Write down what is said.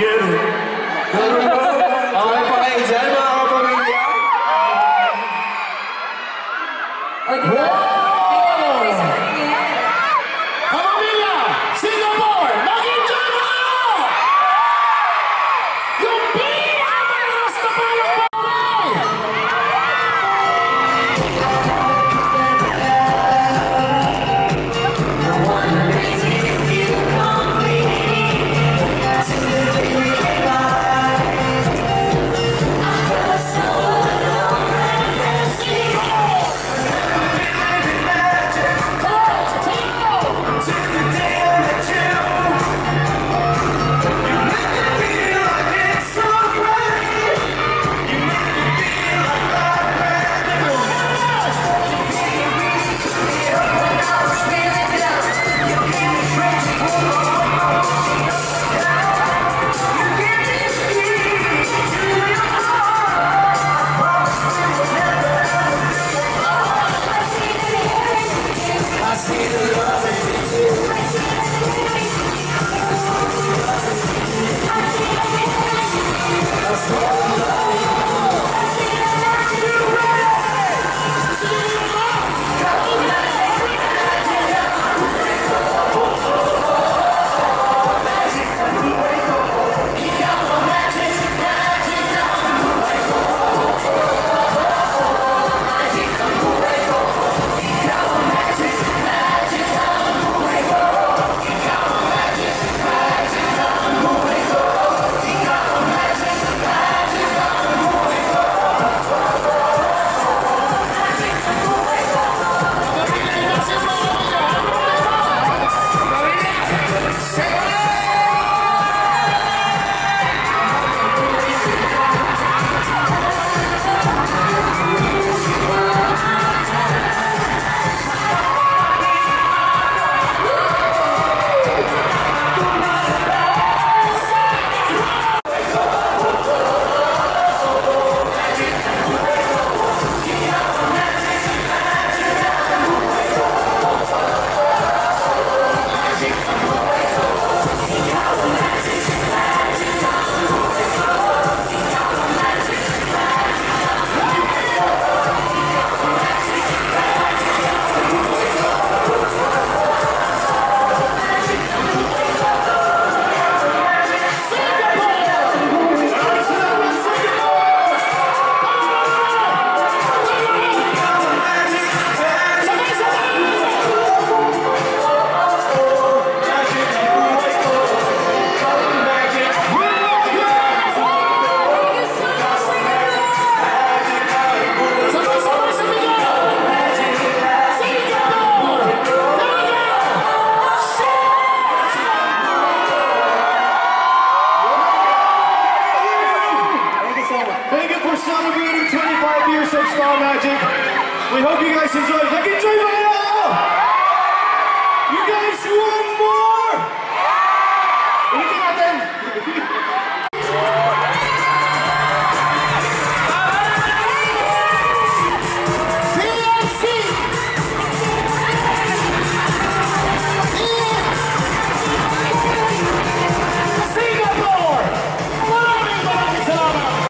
zagueiro. celebrating 25 years of Star Magic. We hope you guys enjoyed. Like, enjoy my You guys won!